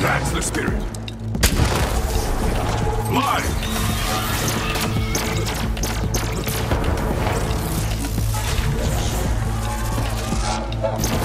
That's the spirit. Fly! Yeah.